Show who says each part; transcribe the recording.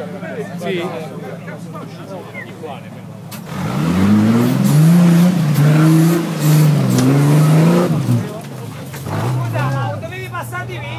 Speaker 1: Sì. Scusa, dovevi passare di lì?